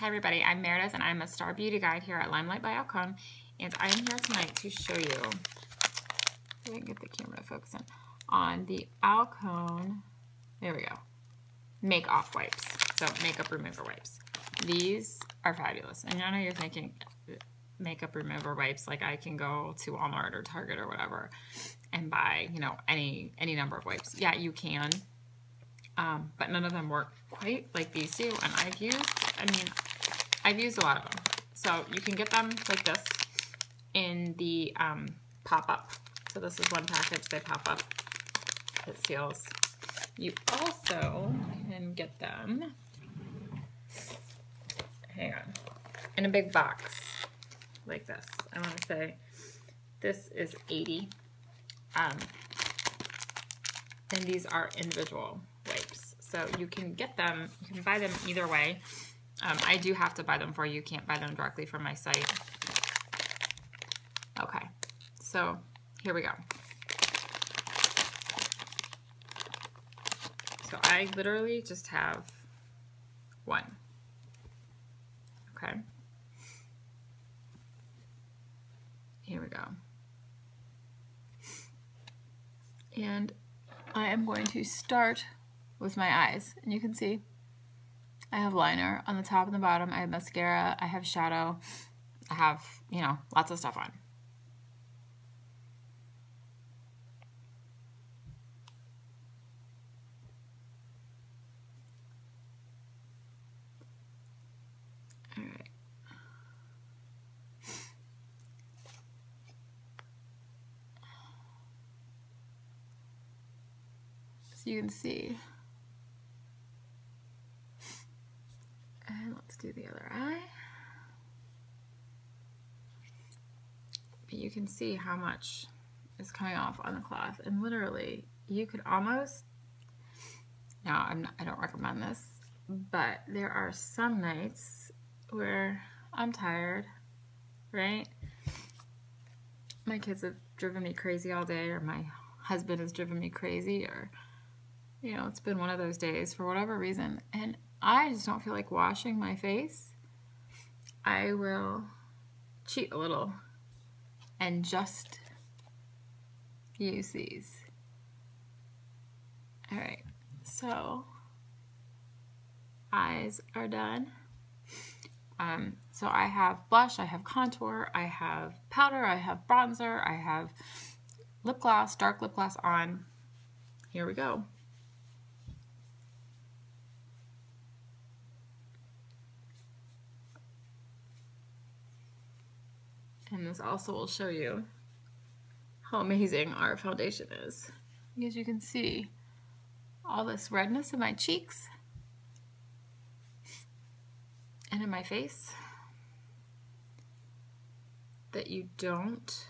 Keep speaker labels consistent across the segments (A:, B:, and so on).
A: Hi everybody, I'm Meredith and I'm a star beauty guide here at Limelight by Alcone and I'm here tonight to show you, I can get the camera to focus in, on the Alcone, there we go, make off wipes, so makeup remover wipes. These are fabulous and I know you're thinking makeup remover wipes like I can go to Walmart or Target or whatever and buy, you know, any any number of wipes. Yeah, you can. Um, but none of them work quite like these do. And I've used, I mean, I've used a lot of them. So you can get them like this in the um, pop-up. So this is one package, they pop up, it seals. You also can get them, hang on, in a big box like this. I want to say this is 80. Um, and these are individual wipes. So you can get them, you can buy them either way. Um, I do have to buy them for you. You can't buy them directly from my site. Okay, so here we go. So I literally just have one. Okay. Here we go. And I am going to start with my eyes. And you can see I have liner on the top and the bottom. I have mascara. I have shadow. I have, you know, lots of stuff on. All right. So you can see And let's do the other eye. But you can see how much is coming off on the cloth. And literally, you could almost, now I'm not, I don't recommend this, but there are some nights where I'm tired, right? My kids have driven me crazy all day, or my husband has driven me crazy, or, you know, it's been one of those days for whatever reason. And I just don't feel like washing my face, I will cheat a little and just use these. All right, so eyes are done. Um, so I have blush, I have contour, I have powder, I have bronzer, I have lip gloss, dark lip gloss on. Here we go. And this also will show you how amazing our foundation is. As you can see, all this redness in my cheeks and in my face that you don't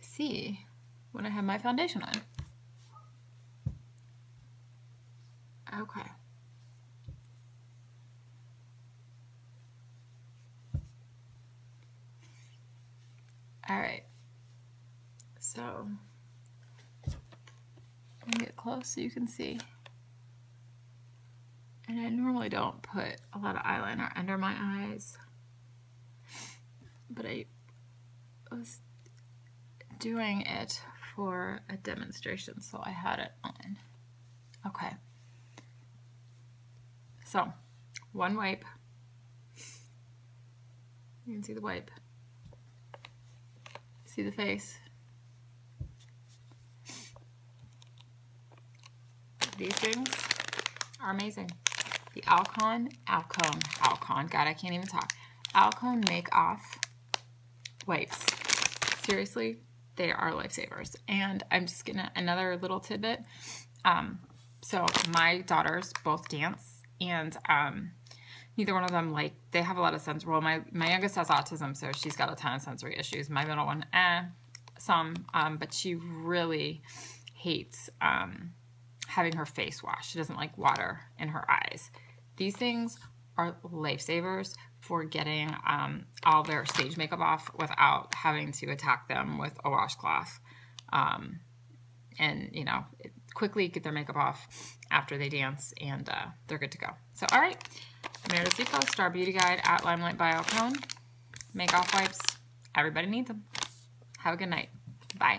A: see when I have my foundation on. Okay. All right. So, get close so you can see. And I normally don't put a lot of eyeliner under my eyes, but I was doing it for a demonstration, so I had it on. Okay. So, one wipe. You can see the wipe. See the face. These things are amazing. The Alcone, Alcone, Alcone. God, I can't even talk. Alcone Make Off wipes. Seriously, they are lifesavers. And I'm just gonna, another little tidbit. Um, so my daughters both dance and um, neither one of them like they have a lot of sensory. Well, my my youngest has autism, so she's got a ton of sensory issues. My middle one, eh, some, um, but she really hates um, having her face washed. She doesn't like water in her eyes. These things are lifesavers for getting um, all their stage makeup off without having to attack them with a washcloth. Um, and you know, quickly get their makeup off after they dance and uh, they're good to go. So, all right, Meredith Zuppo, Star Beauty Guide at Limelight by. Make off wipes. Everybody needs them. Have a good night. Bye.